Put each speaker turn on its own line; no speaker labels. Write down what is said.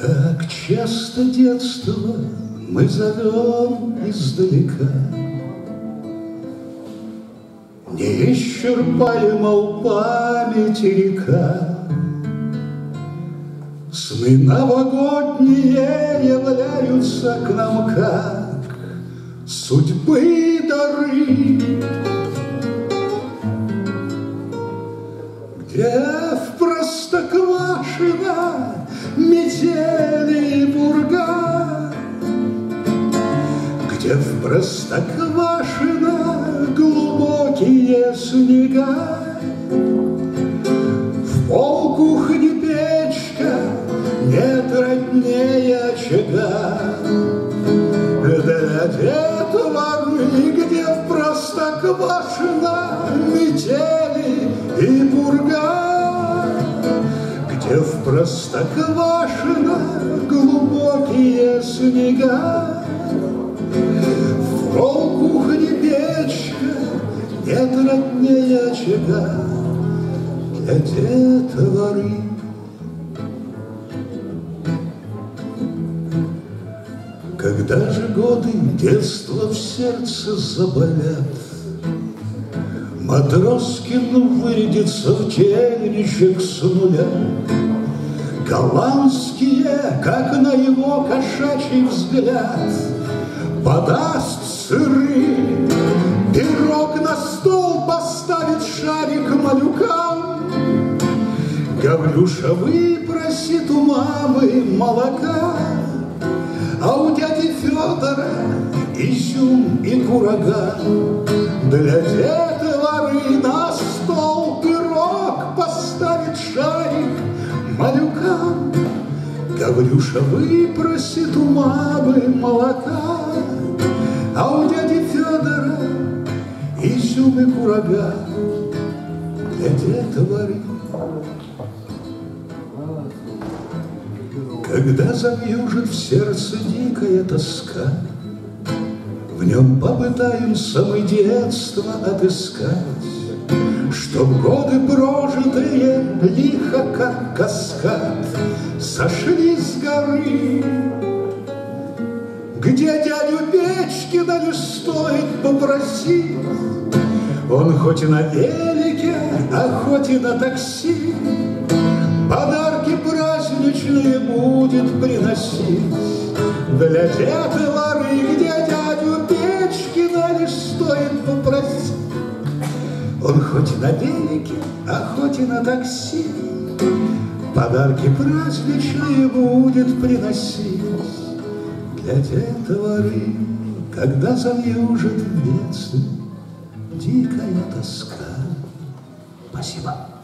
Как часто детство мы зовем издалека, Неисчерпаема у памяти река. Сны новогодние являются к нам как Судьбы дары, Где Где в Простоквашино глубокие снега. В полкухне печка нет роднее очага. Для детворы, где в Простоквашино метели и пурга, Где в Простоквашино глубокие снега. В полкухне печка нет роднее очага Для детворы. Когда же годы детства в сердце заболят, Матроскин вырядится в тельничек с нуля. Голландские, как на его кошачий взгляд, Подаст сыры, пирог на стол поставит шарик малюкам. Гаврюша выпросит у мамы молока, а у дяди Федора изюм и курага. Для детворы на стол пирог поставит шарик малюкам. Гаврюша выпросит у мамы молока, а у дяди Федора изюм и курага. Для детворы Когда завьюжит в сердце дикая тоска, В нем попытаемся мы детство отыскать, Чтоб годы прожитые лихо, как каскад, Сошли с горы, Печкина не стоит попросить, Он хоть и на велике, а хоть и на такси, Подарки праздничные будет приносить. Для детворы, где дядю Печкина лишь стоит попросить. Он хоть и на велике, а хоть и на такси Подарки праздничные будет приносить. Для детворы, когда завьюжит в детстве Дикая тоска. Спасибо.